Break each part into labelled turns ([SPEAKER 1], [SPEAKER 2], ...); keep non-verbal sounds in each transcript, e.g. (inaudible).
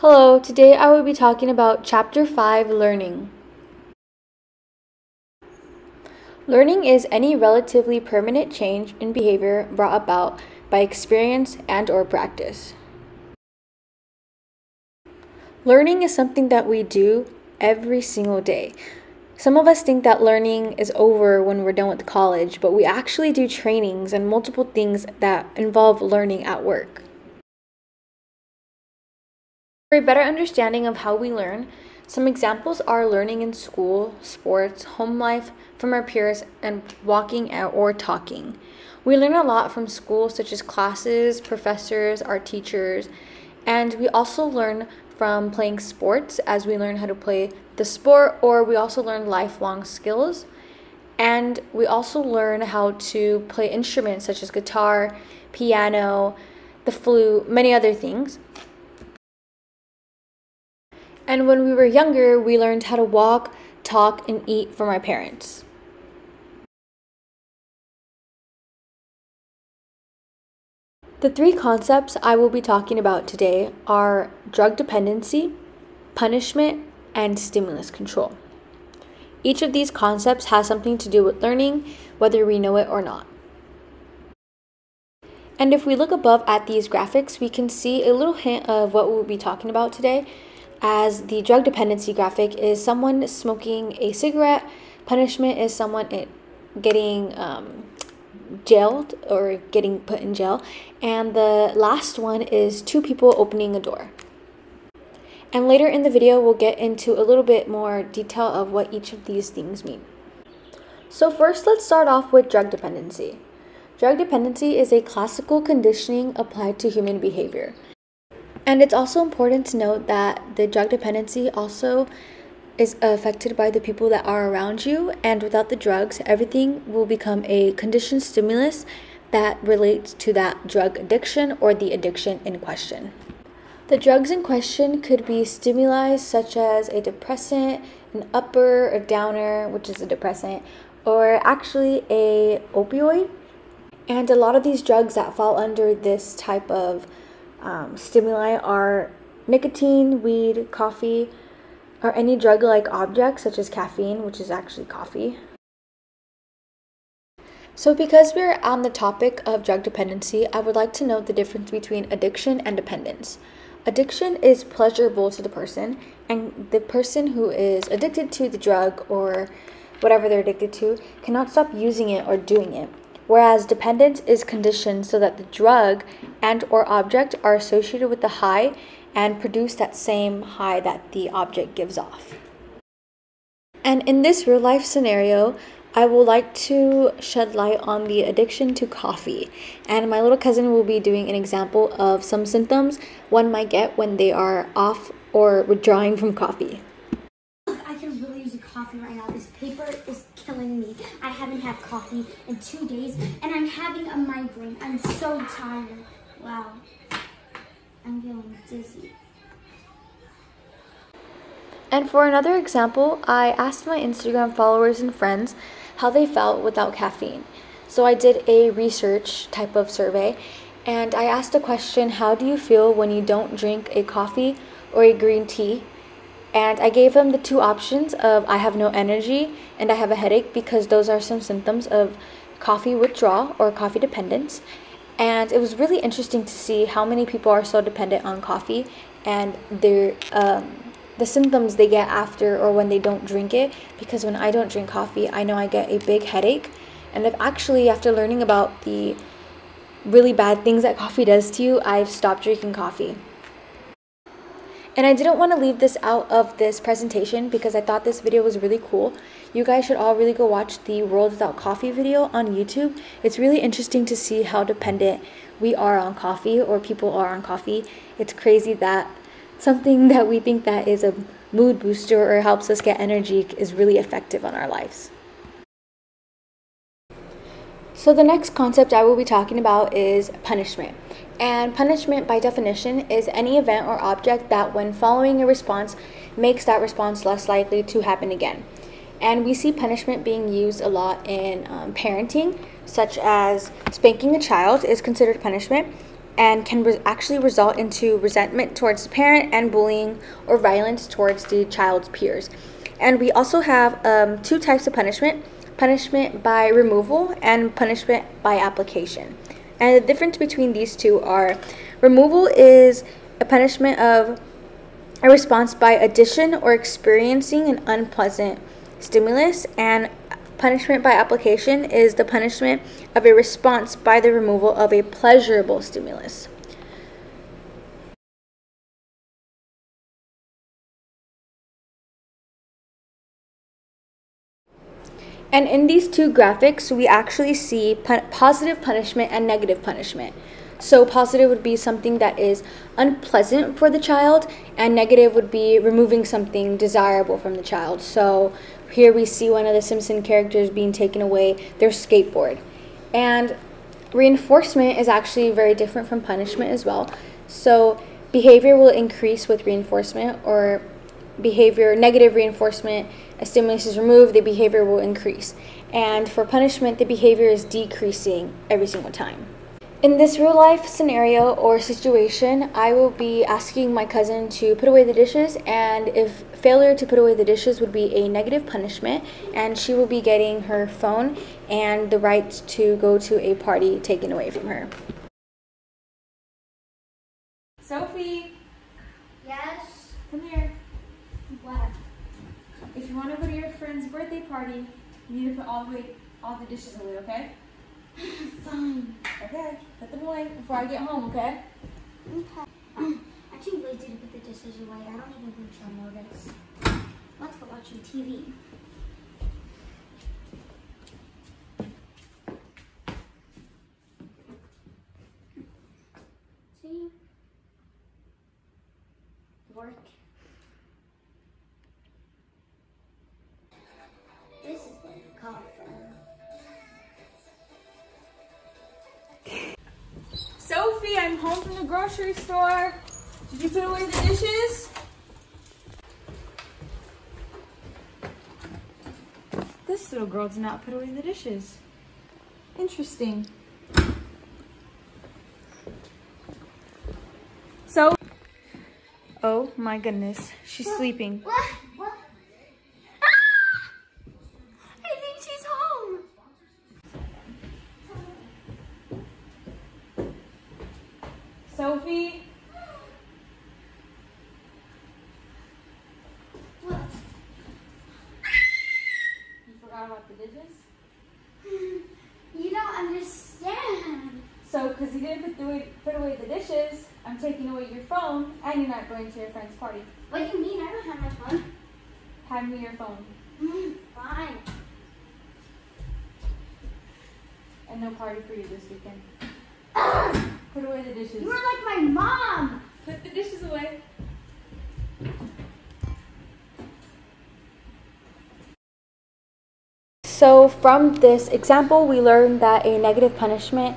[SPEAKER 1] Hello, today I will be talking about Chapter 5 Learning. Learning is any relatively permanent change in behavior brought about by experience and or practice. Learning is something that we do every single day. Some of us think that learning is over when we're done with college, but we actually do trainings and multiple things that involve learning at work. For a better understanding of how we learn, some examples are learning in school, sports, home life, from our peers, and walking or talking. We learn a lot from school, such as classes, professors, our teachers, and we also learn from playing sports as we learn how to play the sport, or we also learn lifelong skills. And we also learn how to play instruments such as guitar, piano, the flute, many other things. And when we were younger, we learned how to walk, talk, and eat from our parents. The three concepts I will be talking about today are drug dependency, punishment, and stimulus control. Each of these concepts has something to do with learning, whether we know it or not. And if we look above at these graphics, we can see a little hint of what we'll be talking about today as the drug dependency graphic is someone smoking a cigarette, punishment is someone getting um, jailed or getting put in jail, and the last one is two people opening a door. And later in the video, we'll get into a little bit more detail of what each of these things mean. So first, let's start off with drug dependency. Drug dependency is a classical conditioning applied to human behavior. And it's also important to note that the drug dependency also is affected by the people that are around you, and without the drugs, everything will become a conditioned stimulus that relates to that drug addiction or the addiction in question. The drugs in question could be stimuli such as a depressant, an upper, a downer, which is a depressant, or actually a opioid. And a lot of these drugs that fall under this type of um, stimuli are nicotine, weed, coffee, or any drug like objects such as caffeine, which is actually coffee. So, because we're on the topic of drug dependency, I would like to note the difference between addiction and dependence. Addiction is pleasurable to the person, and the person who is addicted to the drug or whatever they're addicted to cannot stop using it or doing it whereas dependence is conditioned so that the drug and or object are associated with the high and produce that same high that the object gives off. And in this real life scenario, I would like to shed light on the addiction to coffee. And my little cousin will be doing an example of some symptoms one might get when they are off or withdrawing from coffee.
[SPEAKER 2] I can really use a coffee right now. This paper is killing me. I haven't coffee in two days and I'm having a migraine. I'm so tired. Wow. I'm feeling dizzy.
[SPEAKER 1] And for another example, I asked my Instagram followers and friends how they felt without caffeine. So I did a research type of survey and I asked the question How do you feel when you don't drink a coffee or a green tea and I gave them the two options of I have no energy and I have a headache because those are some symptoms of coffee withdrawal or coffee dependence. And it was really interesting to see how many people are so dependent on coffee and their um, the symptoms they get after or when they don't drink it. Because when I don't drink coffee, I know I get a big headache. And I've actually, after learning about the really bad things that coffee does to you, I've stopped drinking coffee. And I didn't want to leave this out of this presentation because I thought this video was really cool. You guys should all really go watch the World Without Coffee video on YouTube. It's really interesting to see how dependent we are on coffee or people are on coffee. It's crazy that something that we think that is a mood booster or helps us get energy is really effective on our lives. So the next concept I will be talking about is punishment. And punishment, by definition, is any event or object that, when following a response, makes that response less likely to happen again. And we see punishment being used a lot in um, parenting, such as spanking a child is considered punishment, and can re- actually result into resentment towards the parent and bullying or violence towards the child's peers. And we also have um, two types of punishment punishment by removal and punishment by application. And the difference between these two are removal is a punishment of a response by addition or experiencing an unpleasant stimulus, and punishment by application is the punishment of a response by the removal of a pleasurable stimulus. And in these two graphics, we actually see positive punishment and negative punishment. So, positive would be something that is unpleasant for the child, and negative would be removing something desirable from the child. So, here we see one of the Simpson characters being taken away their skateboard. And reinforcement is actually very different from punishment as well. So, behavior will increase with reinforcement, or behavior, negative reinforcement, a stimulus is removed, the behavior will increase. And for punishment, the behavior is decreasing every single time. In this real life scenario or situation, I will be asking my cousin to put away the dishes, and if failure to put away the dishes would be a negative punishment, and she will be getting her phone and the right to go to a party taken away from her.
[SPEAKER 3] Sophie!
[SPEAKER 2] Yes?
[SPEAKER 3] Come here.
[SPEAKER 2] What?
[SPEAKER 3] If you want to go to your friend's birthday party, you need to put all the way, all the dishes away, okay? (laughs)
[SPEAKER 2] Fine.
[SPEAKER 3] Okay, put them away before I get home, okay?
[SPEAKER 2] Okay. I'm too lazy to put the dishes away. I don't even think she'll notice. Let's go watch some TV. See? Work. Is what you call fun.
[SPEAKER 3] Sophie, I'm home from the grocery store. Did you put away the dishes? This little girl did not put away the dishes. Interesting. So, oh my goodness, she's sleeping.
[SPEAKER 2] What? What?
[SPEAKER 3] you forgot about the dishes?
[SPEAKER 2] You don't understand.
[SPEAKER 3] So, because you didn't put away, put away the dishes, I'm taking away your phone, and you're not going to your friend's party.
[SPEAKER 2] What do you mean? I don't have my phone.
[SPEAKER 3] Hand me your phone,
[SPEAKER 2] Mm, Fine.
[SPEAKER 3] and no party for you this weekend. (coughs)
[SPEAKER 2] Ugh,
[SPEAKER 3] Put away the dishes.
[SPEAKER 2] you are like my mom.
[SPEAKER 3] Put the dishes away.
[SPEAKER 1] So, from this example, we learned that a negative punishment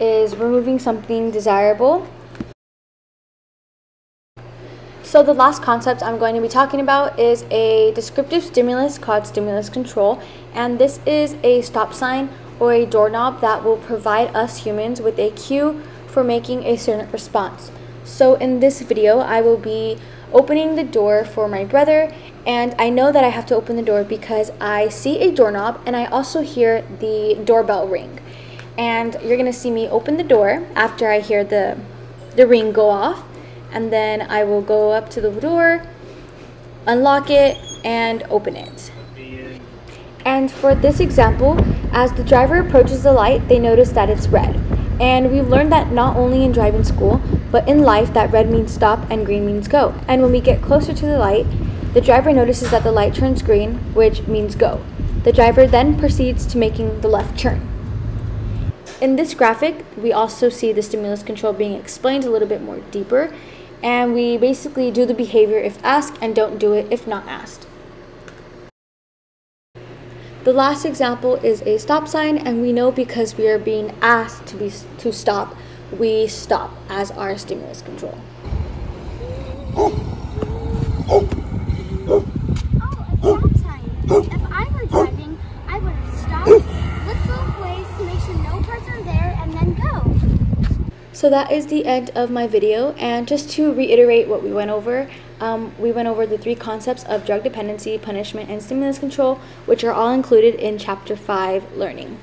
[SPEAKER 1] is removing something desirable. So, the last concept I'm going to be talking about is a descriptive stimulus called stimulus control, and this is a stop sign or a doorknob that will provide us humans with a cue for making a certain response. So, in this video, I will be opening the door for my brother, and I know that I have to open the door because I see a doorknob and I also hear the doorbell ring. And you're gonna see me open the door after I hear the, the ring go off, and then I will go up to the door, unlock it, and open it. And for this example, as the driver approaches the light, they notice that it's red. And we've learned that not only in driving school, but in life that red means stop and green means go. And when we get closer to the light, the driver notices that the light turns green, which means go. The driver then proceeds to making the left turn. In this graphic, we also see the stimulus control being explained a little bit more deeper, and we basically do the behavior if asked and don't do it if not asked. The last example is a stop sign, and we know because we are being asked to be to stop, we stop as our stimulus control.
[SPEAKER 2] Oh, a stop sign. If I were driving, I would have stopped, looked both ways to make sure no cars are there, and then go.
[SPEAKER 1] So that is the end of my video. And just to reiterate what we went over, um, we went over the three concepts of drug dependency, punishment, and stimulus control, which are all included in Chapter 5 Learning.